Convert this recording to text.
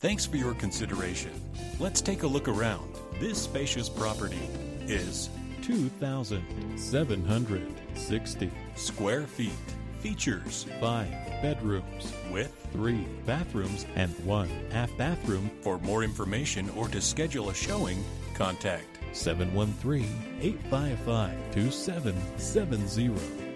Thanks for your consideration. Let's take a look around. This spacious property is 2,760 square feet. Features five bedrooms with three bathrooms and one half bathroom. For more information or to schedule a showing, contact 713 855 2770.